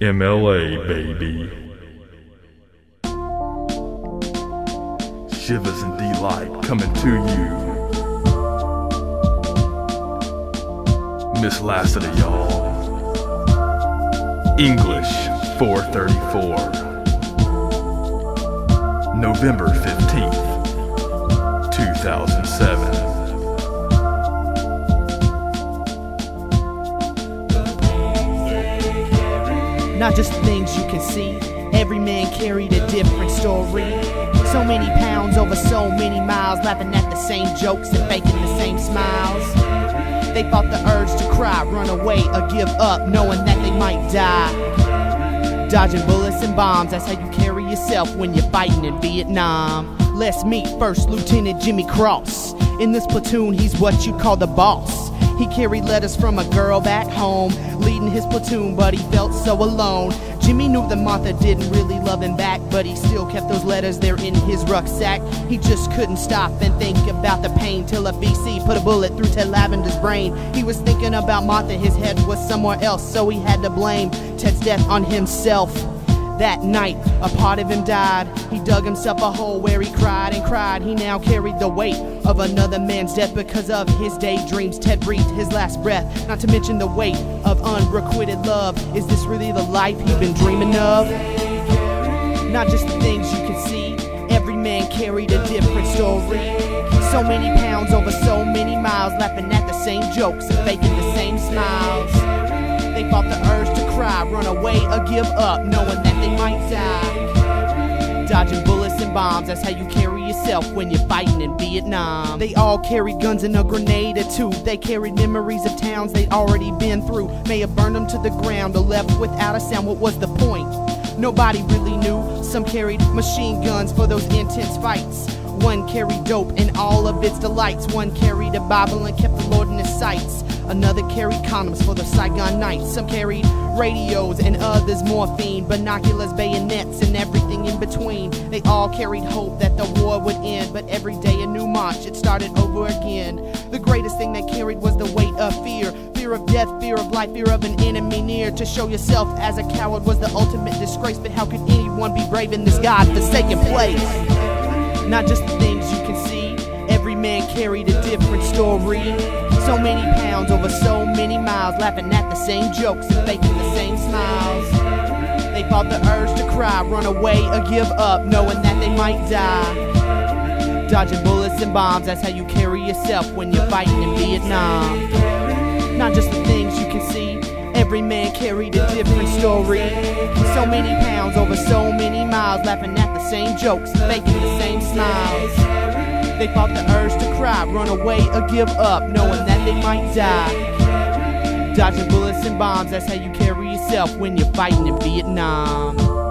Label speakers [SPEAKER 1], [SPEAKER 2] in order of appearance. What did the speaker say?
[SPEAKER 1] MLA, baby. Shivaz and delight coming to you. Miss Lassiter, y'all. English 434. November 15th, 2007.
[SPEAKER 2] Not just things you can see. Every man carried a different story. So many pounds over so many miles, laughing at the same jokes and faking the same smiles. They fought the urge to cry, run away, or give up, knowing that they might die. Dodging bullets and bombs, that's how you carry yourself when you're fighting in Vietnam. Let's meet First Lieutenant Jimmy Cross. In this platoon, he's what you call the boss. He carried letters from a girl back home, leading his platoon, but he felt so alone. Jimmy knew that Martha didn't really love him back, but he still kept those letters there in his rucksack. He just couldn't stop and think about the pain till a VC put a bullet through Ted Lavender's brain. He was thinking about Martha, his head was somewhere else, so he had to blame Ted's death on himself. That night, a part of him died. He dug himself a hole where he cried and cried. He now carried the weight of another man's death because of his daydreams. Ted breathed his last breath, not to mention the weight of unrequited love. Is this really the life he'd been dreaming of? Not just the things you can see, every man carried a different story. So many pounds over so many miles, laughing at the same jokes and faking the same smiles. They fought the urge to cry, run away, or give up, knowing that they might die. Dodging bullets and bombs, that's how you carry yourself when you're fighting in Vietnam. They all carried guns and a grenade or two. They carried memories of towns they'd already been through. May have burned them to the ground or left without a sound. What was the point? Nobody really knew. Some carried machine guns for those intense fights. One carried dope and all of its delights. One carried a Bible and kept the Lord in his sights. Another carried condoms for the Saigon nights. Some carried radios and others morphine, binoculars, bayonets, and everything in between. They all carried hope that the war would end, but every day a new march, it started over again. The greatest thing they carried was the weight of fear. Fear of death, fear of life, fear of an enemy near. To show yourself as a coward was the ultimate disgrace, but how could anyone be brave in this God-forsaken place? Not just the things you can see, every man carried a different story. So many pounds over so many miles, laughing at the same jokes and faking the same smiles. They fought the urge to cry, run away, or give up, knowing that they might die. Dodging bullets and bombs, that's how you carry yourself when you're fighting in Vietnam. Not just the things you can see, every man carried a different story. So many pounds over so many miles, laughing at the same jokes, faking the same smiles. They fought the urge to cry, run away, or give up, knowing that they might die. Dodging bullets and bombs, that's how you carry yourself when you're fighting in Vietnam.